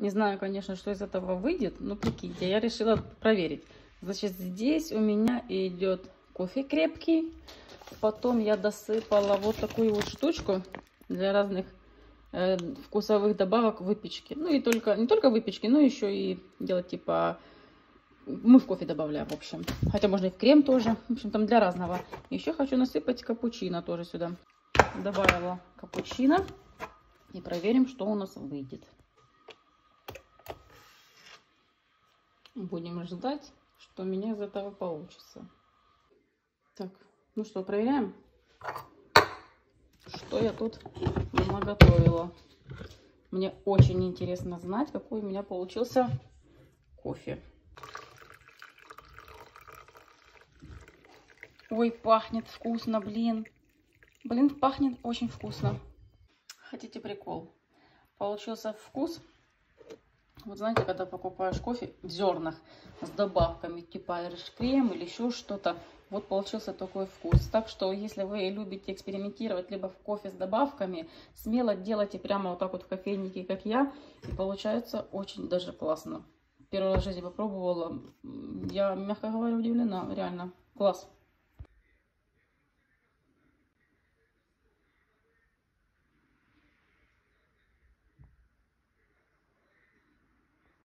Не знаю, конечно, что из этого выйдет, но прикиньте, я решила проверить. Значит, здесь у меня идет кофе крепкий. Потом я досыпала вот такую вот штучку для разных э, вкусовых добавок выпечки. Ну и только, не только выпечки, но еще и делать типа... Мы в кофе добавляем, в общем. Хотя можно и в крем тоже. В общем, там для разного. Еще хочу насыпать капучино тоже сюда. Добавила капучино. И проверим, что у нас выйдет. Будем ждать, что у меня из этого получится. Так, ну что, проверяем, что я тут наготовила. Мне очень интересно знать, какой у меня получился кофе. Ой, пахнет вкусно, блин. Блин, пахнет очень вкусно. Хотите прикол? Получился вкус. Вот знаете, когда покупаешь кофе в зернах с добавками, типа крем или еще что-то, вот получился такой вкус. Так что, если вы любите экспериментировать либо в кофе с добавками, смело делайте прямо вот так вот в кофейнике, как я, и получается очень даже классно. Первый раз в жизни попробовала, я, мягко говоря, удивлена, реально, класс.